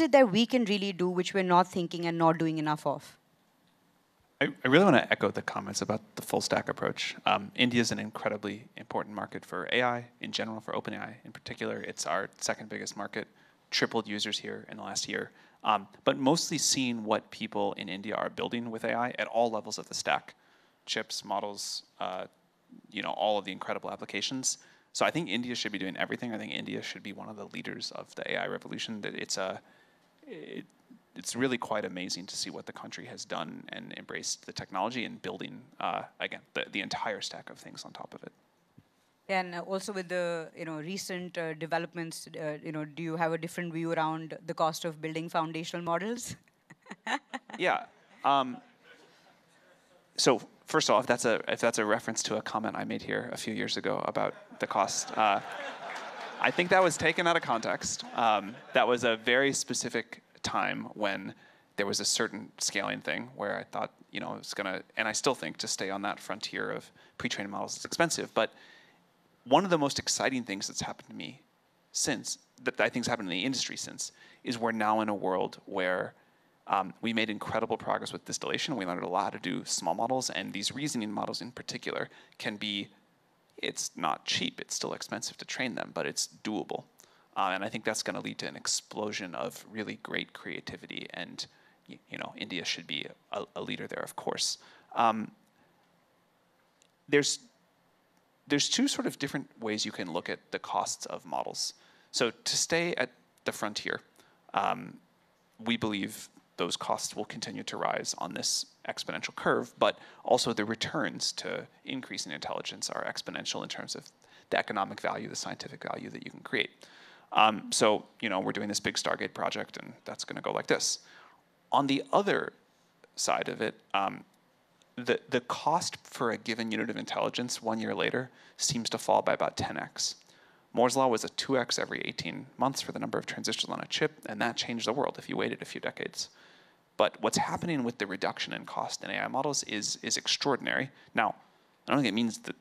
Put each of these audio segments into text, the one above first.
it that we can really do which we're not thinking and not doing enough of? I, I really want to echo the comments about the full stack approach. Um, India is an incredibly important market for AI in general, for OpenAI in particular. It's our second biggest market, tripled users here in the last year. Um, but mostly seeing what people in India are building with AI at all levels of the stack, chips, models, uh, you know, all of the incredible applications. So I think India should be doing everything. I think India should be one of the leaders of the AI revolution. That it's a, it, it's really quite amazing to see what the country has done and embraced the technology and building uh, again the, the entire stack of things on top of it. And also with the you know recent uh, developments, uh, you know, do you have a different view around the cost of building foundational models? yeah. Um, so first of all, if that's a if that's a reference to a comment I made here a few years ago about the cost, uh, I think that was taken out of context. Um, that was a very specific time when there was a certain scaling thing where I thought, you know, it's gonna, and I still think to stay on that frontier of pre-trained models is expensive, but one of the most exciting things that's happened to me since, that I think has happened in the industry since, is we're now in a world where um, we made incredible progress with distillation. We learned a lot to do small models, and these reasoning models in particular can be, it's not cheap, it's still expensive to train them, but it's doable. Uh, and I think that's going to lead to an explosion of really great creativity, and you know, India should be a, a leader there, of course. Um, there's there's two sort of different ways you can look at the costs of models. So to stay at the frontier, um, we believe those costs will continue to rise on this exponential curve, but also the returns to increasing intelligence are exponential in terms of the economic value, the scientific value that you can create. Um, so, you know, we're doing this big Stargate project, and that's going to go like this. On the other side of it, um, the, the cost for a given unit of intelligence one year later seems to fall by about 10x. Moore's law was a 2x every 18 months for the number of transistors on a chip, and that changed the world if you waited a few decades. But what's happening with the reduction in cost in AI models is, is extraordinary. Now, I don't think it means that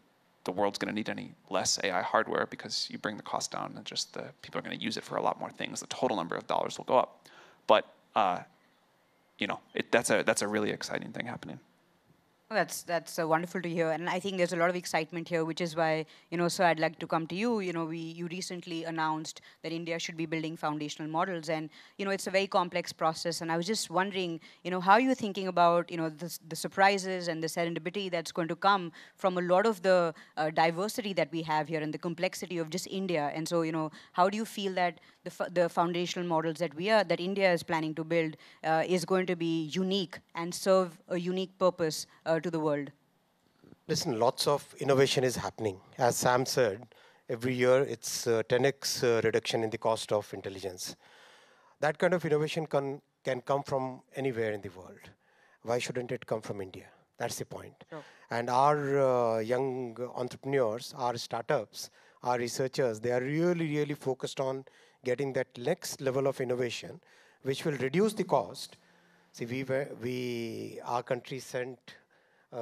the world's going to need any less AI hardware because you bring the cost down and just the people are going to use it for a lot more things. The total number of dollars will go up. But, uh, you know, it, that's, a, that's a really exciting thing happening. That's that's uh, wonderful to hear, and I think there's a lot of excitement here, which is why you know. So I'd like to come to you. You know, we you recently announced that India should be building foundational models, and you know it's a very complex process. And I was just wondering, you know, how are you're thinking about you know the, the surprises and the serendipity that's going to come from a lot of the uh, diversity that we have here and the complexity of just India. And so you know, how do you feel that the the foundational models that we are that India is planning to build uh, is going to be unique and serve a unique purpose? Uh, to the world? Listen, lots of innovation is happening. As Sam said, every year it's 10x uh, reduction in the cost of intelligence. That kind of innovation can, can come from anywhere in the world. Why shouldn't it come from India? That's the point. Sure. And our uh, young entrepreneurs, our startups, our researchers, they are really, really focused on getting that next level of innovation, which will reduce the cost. See, we, were, we our country sent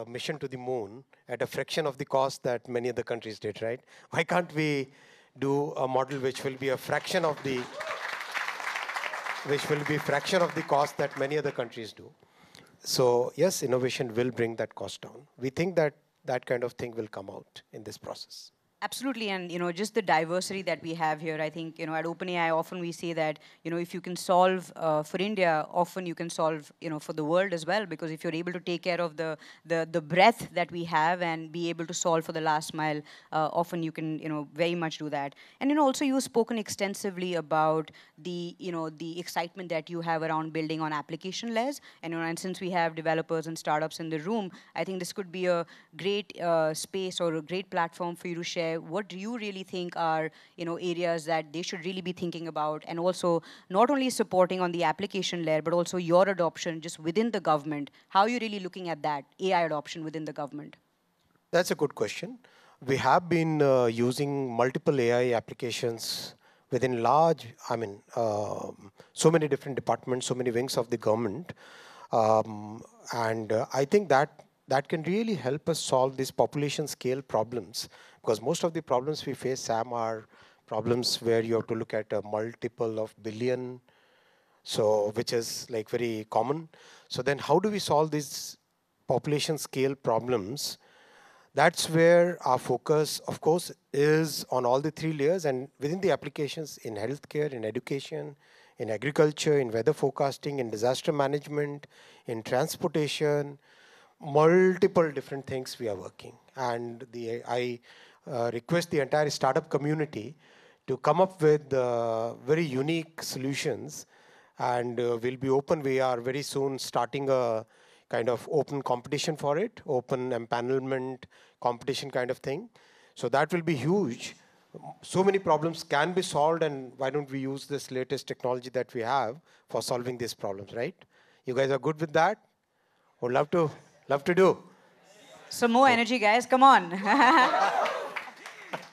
mission to the moon at a fraction of the cost that many other countries did, right? Why can't we do a model which will be a fraction of the which will be fraction of the cost that many other countries do. So yes, innovation will bring that cost down. We think that that kind of thing will come out in this process. Absolutely, and you know, just the diversity that we have here. I think you know, at OpenAI, often we say that you know, if you can solve uh, for India, often you can solve you know for the world as well. Because if you're able to take care of the the the breadth that we have and be able to solve for the last mile, uh, often you can you know very much do that. And you know, also you've spoken extensively about the you know the excitement that you have around building on application layers. And, you know, and since we have developers and startups in the room, I think this could be a great uh, space or a great platform for you to share what do you really think are you know areas that they should really be thinking about, and also not only supporting on the application layer, but also your adoption just within the government. How are you really looking at that AI adoption within the government? That's a good question. We have been uh, using multiple AI applications within large, I mean, uh, so many different departments, so many wings of the government. Um, and uh, I think that that can really help us solve these population scale problems because most of the problems we face, Sam, are problems where you have to look at a multiple of billion So, which is like very common. So then how do we solve these population scale problems? That's where our focus, of course, is on all the three layers and within the applications in healthcare, in education, in agriculture, in weather forecasting, in disaster management, in transportation, multiple different things we are working. And the, I request the entire startup community to come up with uh, very unique solutions and uh, we'll be open. We are very soon starting a kind of open competition for it, open empanelment competition kind of thing. So that will be huge. So many problems can be solved and why don't we use this latest technology that we have for solving these problems, right? You guys are good with that? Would love to, love to do. Some more energy, guys. Come on.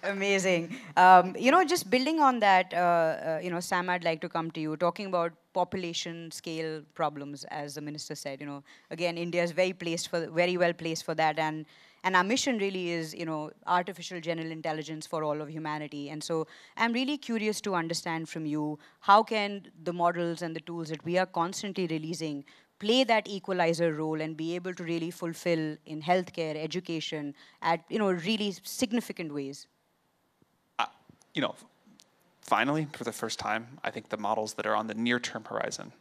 Amazing. Um, you know, just building on that, uh, uh, you know, Sam, I'd like to come to you, talking about population scale problems, as the minister said. You know, again, India is very placed for, very well placed for that, and and our mission really is, you know, artificial general intelligence for all of humanity. And so, I'm really curious to understand from you how can the models and the tools that we are constantly releasing play that equalizer role and be able to really fulfill in healthcare, education, at you know really significant ways? You know, finally, for the first time, I think the models that are on the near-term horizon,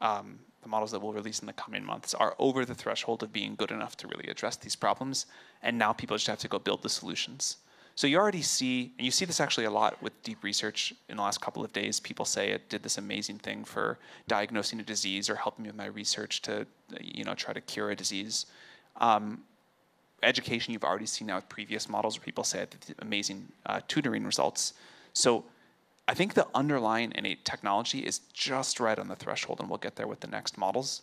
um, the models that we'll release in the coming months, are over the threshold of being good enough to really address these problems. And now people just have to go build the solutions. So you already see, and you see this actually a lot with deep research in the last couple of days. People say it did this amazing thing for diagnosing a disease or helping me with my research to, you know, try to cure a disease. Um, education, you've already seen now with previous models where people say amazing uh, tutoring results. So I think the underlying innate technology is just right on the threshold, and we'll get there with the next models.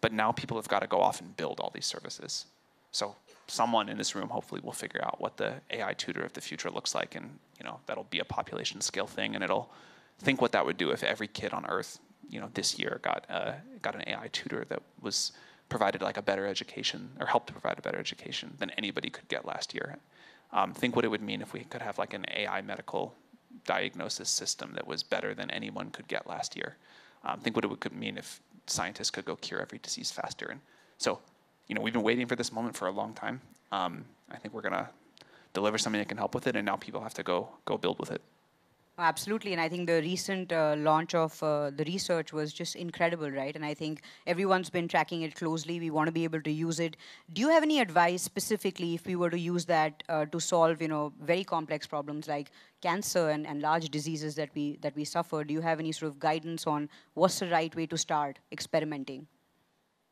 But now people have got to go off and build all these services. So someone in this room hopefully will figure out what the AI tutor of the future looks like, and you know that'll be a population scale thing, and it'll think what that would do if every kid on Earth, you know, this year got uh, got an AI tutor that was provided like a better education or helped to provide a better education than anybody could get last year. Um, think what it would mean if we could have like an AI medical diagnosis system that was better than anyone could get last year. Um, think what it would mean if scientists could go cure every disease faster. And so you know, we've been waiting for this moment for a long time. Um, I think we're going to deliver something that can help with it, and now people have to go go build with it. Absolutely, and I think the recent uh, launch of uh, deep research was just incredible, right? And I think everyone's been tracking it closely. We want to be able to use it. Do you have any advice specifically if we were to use that uh, to solve, you know, very complex problems like cancer and, and large diseases that we that we suffer? Do you have any sort of guidance on what's the right way to start experimenting?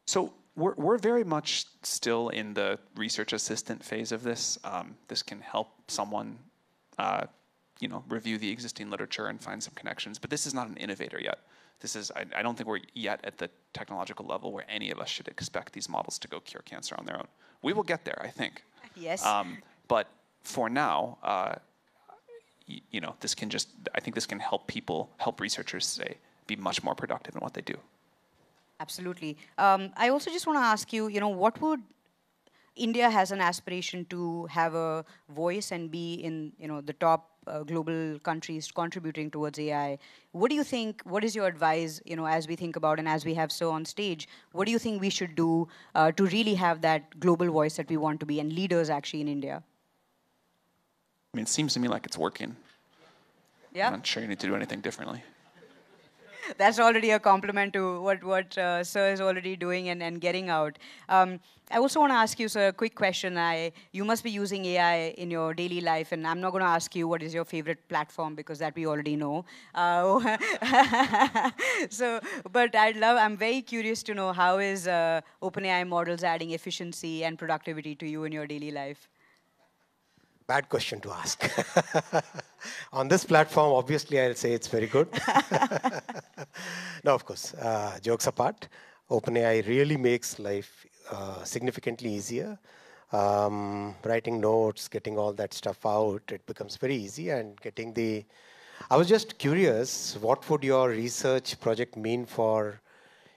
So we're, we're very much still in the research assistant phase of this. Um, this can help someone, uh, you know, review the existing literature and find some connections. But this is not an innovator yet. This is, I, I don't think we're yet at the technological level where any of us should expect these models to go cure cancer on their own. We will get there, I think. Yes. Um, but for now, uh, y- you know, this can just, I think this can help people, help researchers say, be much more productive in what they do. Absolutely. Um, I also just want to ask you, you know, what would India has an aspiration to have a voice and be in, you know, the top uh, global countries contributing towards AI. What do you think? What is your advice? You know, as we think about and as we have so on stage, what do you think we should do uh, to really have that global voice that we want to be and leaders actually in India? I mean, it seems to me like it's working. Yeah. I'm not sure you need to do anything differently. That's already a compliment to what what uh, Sir is already doing and, and getting out. Um, I also want to ask you, sir, a quick question. I you must be using AI in your daily life, and I'm not going to ask you what is your favorite platform because that we already know. Uh, so, but I'd love. I'm very curious to know how is uh, OpenAI models adding efficiency and productivity to you in your daily life. Bad question to ask. On this platform, obviously, I'll say it's very good. no, of course, uh, jokes apart, OpenAI really makes life uh, significantly easier. Um, writing notes, getting all that stuff out, it becomes very easy. And getting the, I was just curious, what would your research project mean for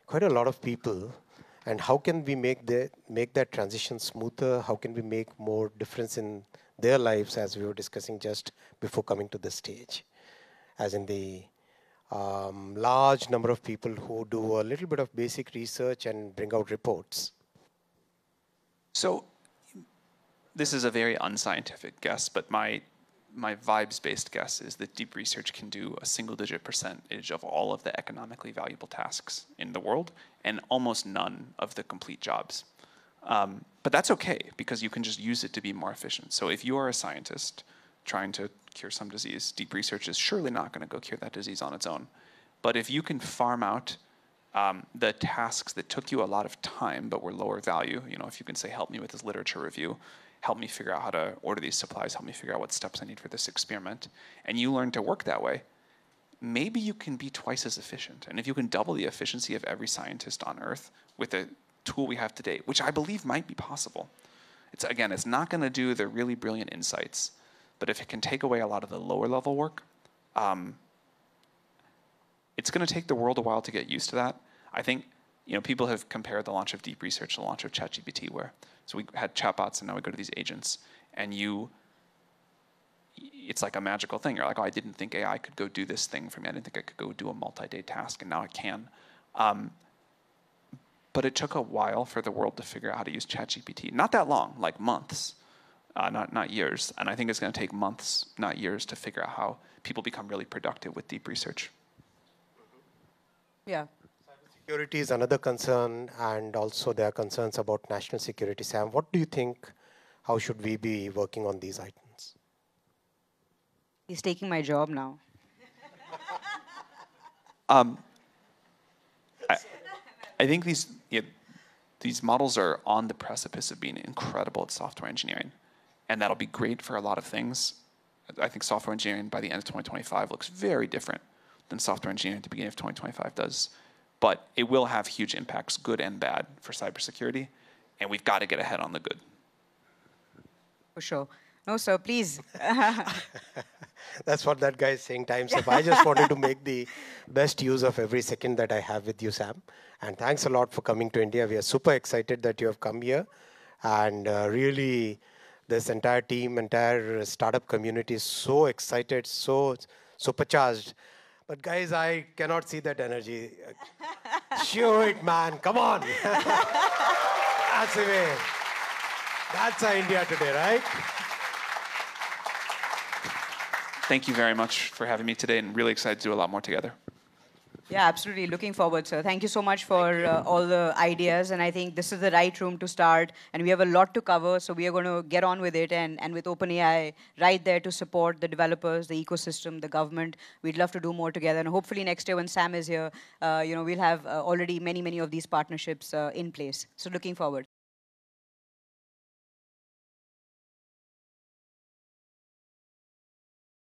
quite a lot of people? And how can we make the make that transition smoother? How can we make more difference in their lives as we were discussing just before coming to the stage, as in the um, large number of people who do a little bit of basic research and bring out reports? So this is a very unscientific guess, but my my vibes-based guess is that deep research can do a single-digit percentage of all of the economically valuable tasks in the world, and almost none of the complete jobs. Um, but that's okay because you can just use it to be more efficient. So if you are a scientist trying to cure some disease, deep research is surely not going to go cure that disease on its own. But if you can farm out um, the tasks that took you a lot of time but were lower value, you know, if you can say, help me with this literature review, help me figure out how to order these supplies, help me figure out what steps I need for this experiment, and you learn to work that way, maybe you can be twice as efficient. And if you can double the efficiency of every scientist on Earth with the tool we have today, which I believe might be possible, it's again, it's not going to do the really brilliant insights, but if it can take away a lot of the lower level work, um, it's going to take the world a while to get used to that. I think you know people have compared the launch of deep research to the launch of ChatGPT, where so we had chatbots, and now we go to these agents, and you, it's like a magical thing. You're like, oh, I didn't think AI could go do this thing for me. I didn't think I could go do a multi-day task, and now I can. Um, but it took a while for the world to figure out how to use ChatGPT. Not that long, like months, uh, not not years. And I think it's going to take months, not years, to figure out how people become really productive with deep research. Yeah. Security is another concern, and also there are concerns about national security. Sam, what do you think? How should we be working on these items? He's taking my job now. um, I, I think these you know, these models are on the precipice of being incredible at software engineering, and that'll be great for a lot of things. I think software engineering by the end of 2025 looks very different than software engineering at the beginning of 2025 does but it will have huge impacts, good and bad, for cybersecurity, and we've got to get ahead on the good. For sure. No, sir, please. That's what that guy is saying, time's up. I just wanted to make the best use of every second that I have with you, Sam. And thanks a lot for coming to India. We are super excited that you have come here. And uh, really, this entire team, entire startup community is so excited, so supercharged but guys, I cannot see that energy. Show it, man. Come on. That's the way. That's our India today, right? Thank you very much for having me today and really excited to do a lot more together. Yeah, absolutely. Looking forward, sir. Thank you so much for uh, all the ideas. And I think this is the right room to start. And we have a lot to cover, so we are going to get on with it. And, and with OpenAI right there to support the developers, the ecosystem, the government, we'd love to do more together. And hopefully next year when Sam is here, uh, you know, we'll have uh, already many, many of these partnerships uh, in place. So looking forward.